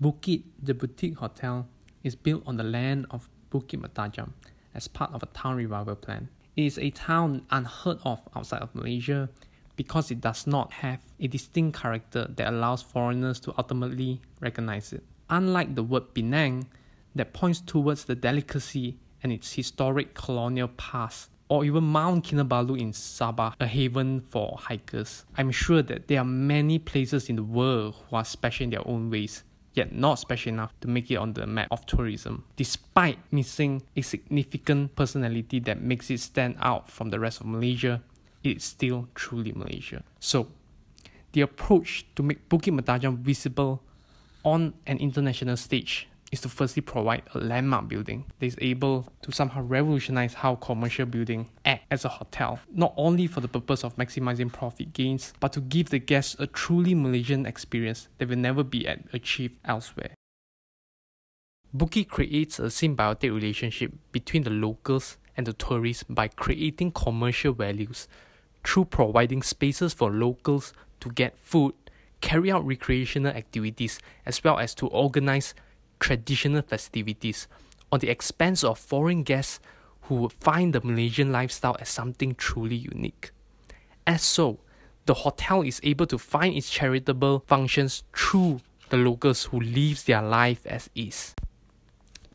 Bukit, the boutique hotel, is built on the land of Bukit Mertajam as part of a town revival plan. It is a town unheard of outside of Malaysia because it does not have a distinct character that allows foreigners to ultimately recognize it. Unlike the word Penang, that points towards the delicacy and its historic colonial past, or even Mount Kinabalu in Sabah, a haven for hikers. I'm sure that there are many places in the world who are special in their own ways, yet not special enough to make it on the map of tourism, despite missing a significant personality that makes it stand out from the rest of Malaysia. It's still truly Malaysia. So, the approach to make Bukit Mertajam visible on an international stage is to firstly provide a landmark building that is able to somehow revolutionize how commercial building act as a hotel, not only for the purpose of maximizing profit gains, but to give the guests a truly Malaysian experience that will never be achieved elsewhere. Bukit creates a symbiotic relationship between the locals and the tourists by creating commercial values through providing spaces for locals to get food, carry out recreational activities, as well as to organize traditional festivities on the expense of foreign guests who would find the Malaysian lifestyle as something truly unique. As so, the hotel is able to find its charitable functions through the locals who live their life as is.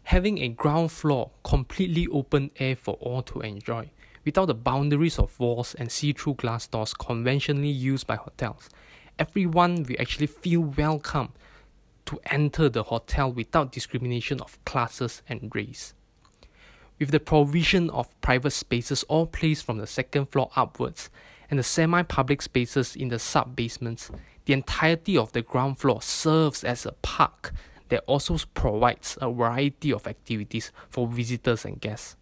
Having a ground floor completely open air for all to enjoy, without the boundaries of walls and see-through glass doors conventionally used by hotels, everyone will actually feel welcome to enter the hotel without discrimination of classes and race. With the provision of private spaces all placed from the second floor upwards and the semi public spaces in the sub basements, the entirety of the ground floor serves as a park that also provides a variety of activities for visitors and guests.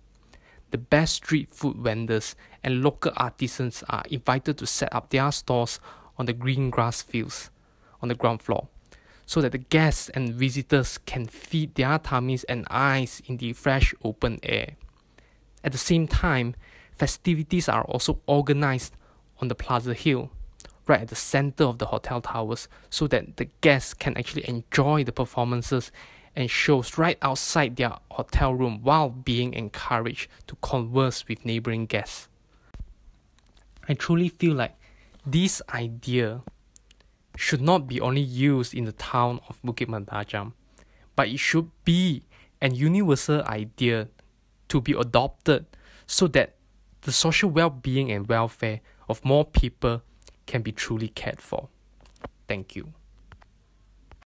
The best street food vendors and local artisans are invited to set up their stores on the green grass fields on the ground floor so that the guests and visitors can feed their tummies and eyes in the fresh open air. At the same time, festivities are also organized on the Plaza Hill, right at the center of the hotel towers, so that the guests can actually enjoy the performances and shows right outside their hotel room while being encouraged to converse with neighboring guests. I truly feel like this idea should not be only used in the town of Bukit Mertajam, but it should be an universal idea to be adopted so that the social well-being and welfare of more people can be truly cared for. Thank you.